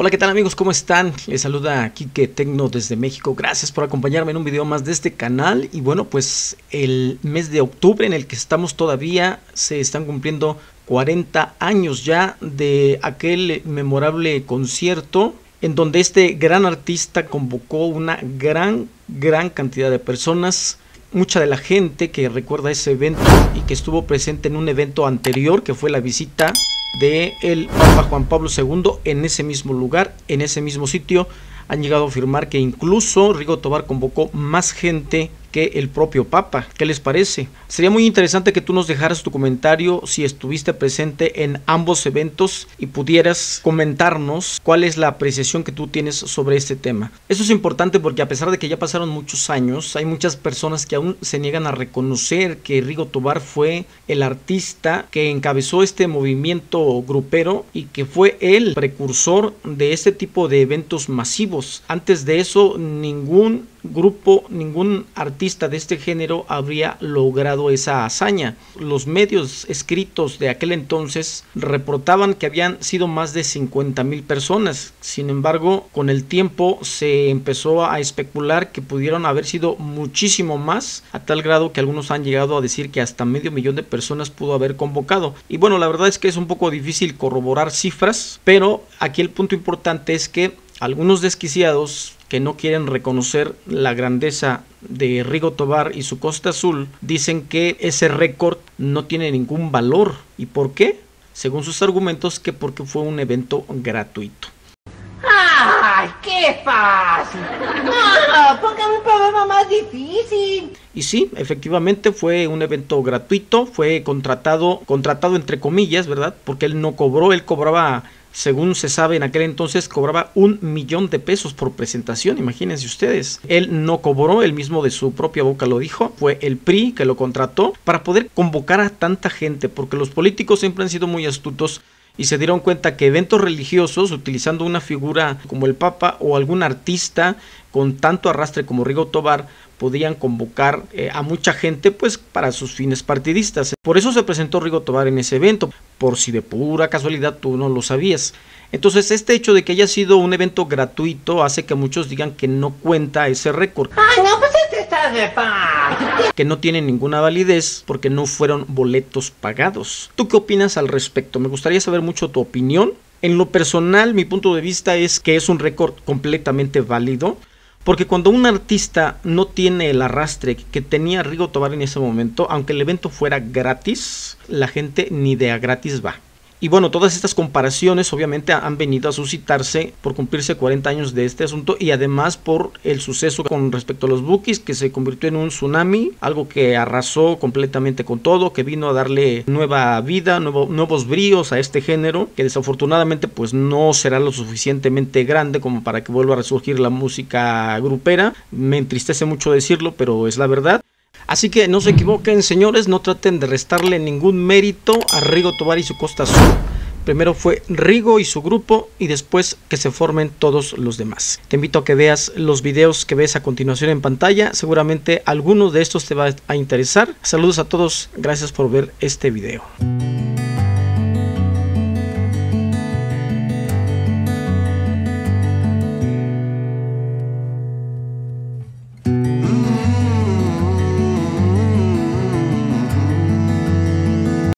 Hola, ¿qué tal amigos? ¿Cómo están? Les saluda Kike Tecno desde México. Gracias por acompañarme en un video más de este canal. Y bueno, pues el mes de octubre en el que estamos todavía se están cumpliendo 40 años ya de aquel memorable concierto en donde este gran artista convocó una gran, gran cantidad de personas. Mucha de la gente que recuerda ese evento y que estuvo presente en un evento anterior que fue la visita de el Papa Juan Pablo II en ese mismo lugar, en ese mismo sitio. Han llegado a afirmar que incluso Rigo Tobar convocó más gente que el propio Papa. ¿Qué les parece? Sería muy interesante que tú nos dejaras tu comentario si estuviste presente en ambos eventos y pudieras comentarnos cuál es la apreciación que tú tienes sobre este tema. Eso es importante porque a pesar de que ya pasaron muchos años, hay muchas personas que aún se niegan a reconocer que Rigo Tobar fue el artista que encabezó este movimiento grupero y que fue el precursor de este tipo de eventos masivos. Antes de eso, ningún grupo, ningún artista de este género habría logrado esa hazaña. Los medios escritos de aquel entonces reportaban que habían sido más de 50 mil personas. Sin embargo, con el tiempo se empezó a especular que pudieron haber sido muchísimo más, a tal grado que algunos han llegado a decir que hasta medio millón de personas pudo haber convocado. Y bueno, la verdad es que es un poco difícil corroborar cifras, pero aquí el punto importante es que algunos desquiciados que no quieren reconocer la grandeza de Rigo Tobar y su Costa Azul dicen que ese récord no tiene ningún valor. ¿Y por qué? Según sus argumentos, que porque fue un evento gratuito. ¡Ay, qué fácil! ¡Ah, un problema más difícil! Y sí, efectivamente fue un evento gratuito, fue contratado, contratado entre comillas, ¿verdad? Porque él no cobró, él cobraba según se sabe en aquel entonces cobraba un millón de pesos por presentación, imagínense ustedes. Él no cobró, él mismo de su propia boca lo dijo, fue el PRI que lo contrató para poder convocar a tanta gente, porque los políticos siempre han sido muy astutos y se dieron cuenta que eventos religiosos, utilizando una figura como el Papa o algún artista con tanto arrastre como Rigo Tobar, podían convocar eh, a mucha gente pues para sus fines partidistas. Por eso se presentó Rigo Tobar en ese evento, por si de pura casualidad tú no lo sabías. Entonces este hecho de que haya sido un evento gratuito hace que muchos digan que no cuenta ese récord. ¡Ay, no, pues Que no tiene ninguna validez porque no fueron boletos pagados. ¿Tú qué opinas al respecto? Me gustaría saber mucho tu opinión. En lo personal, mi punto de vista es que es un récord completamente válido. Porque cuando un artista no tiene el arrastre que tenía Rigo Tobar en ese momento, aunque el evento fuera gratis, la gente ni de a gratis va. Y bueno, todas estas comparaciones obviamente han venido a suscitarse por cumplirse 40 años de este asunto y además por el suceso con respecto a los bookies que se convirtió en un tsunami, algo que arrasó completamente con todo, que vino a darle nueva vida, nuevos bríos a este género, que desafortunadamente pues no será lo suficientemente grande como para que vuelva a resurgir la música grupera. Me entristece mucho decirlo, pero es la verdad. Así que no se equivoquen, señores, no traten de restarle ningún mérito a Rigo Tobar y su Costa Azul. Primero fue Rigo y su grupo y después que se formen todos los demás. Te invito a que veas los videos que ves a continuación en pantalla. Seguramente alguno de estos te va a interesar. Saludos a todos. Gracias por ver este video.